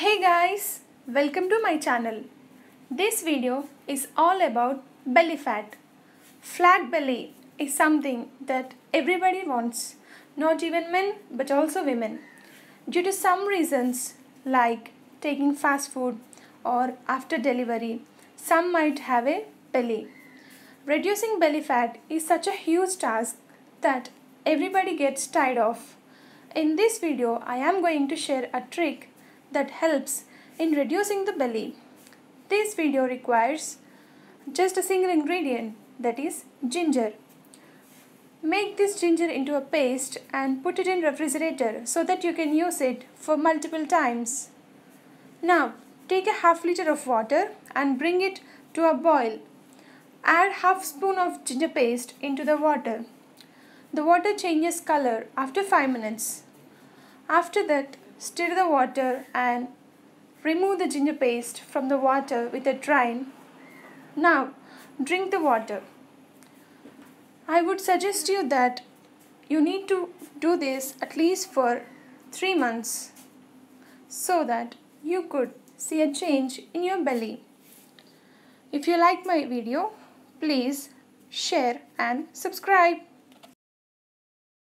Hey guys, welcome to my channel. This video is all about belly fat. Flat belly is something that everybody wants, not even men but also women. Due to some reasons like taking fast food or after delivery, some might have a belly. Reducing belly fat is such a huge task that everybody gets tired of. In this video, I am going to share a trick that helps in reducing the belly. This video requires just a single ingredient that is ginger. Make this ginger into a paste and put it in refrigerator so that you can use it for multiple times. Now take a half liter of water and bring it to a boil. Add half spoon of ginger paste into the water. The water changes color after 5 minutes. After that, stir the water and remove the ginger paste from the water with a drain. Now, drink the water. I would suggest you that you need to do this at least for 3 months so that you could see a change in your belly. If you like my video, please share and subscribe.